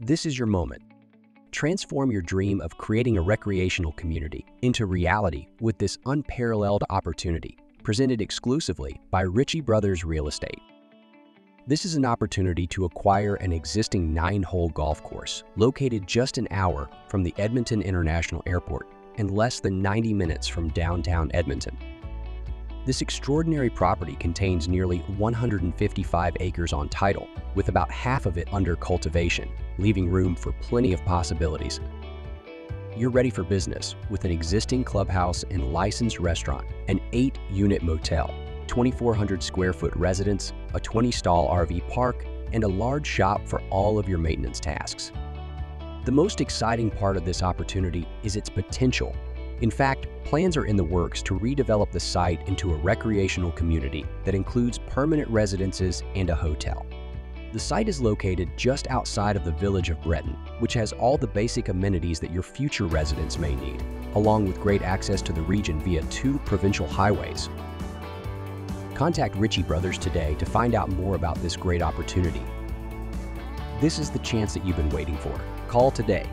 This is your moment. Transform your dream of creating a recreational community into reality with this unparalleled opportunity, presented exclusively by Ritchie Brothers Real Estate. This is an opportunity to acquire an existing nine-hole golf course located just an hour from the Edmonton International Airport and less than 90 minutes from downtown Edmonton. This extraordinary property contains nearly 155 acres on title, with about half of it under cultivation, leaving room for plenty of possibilities. You're ready for business with an existing clubhouse and licensed restaurant, an eight-unit motel, 2,400 square foot residence, a 20-stall RV park, and a large shop for all of your maintenance tasks. The most exciting part of this opportunity is its potential. In fact, plans are in the works to redevelop the site into a recreational community that includes permanent residences and a hotel. The site is located just outside of the village of Breton, which has all the basic amenities that your future residents may need, along with great access to the region via two provincial highways, Contact Ritchie Brothers today to find out more about this great opportunity. This is the chance that you've been waiting for. Call today